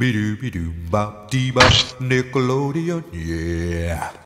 Be-doo, be-doo, bop, dee bop, Nickelodeon, yeah.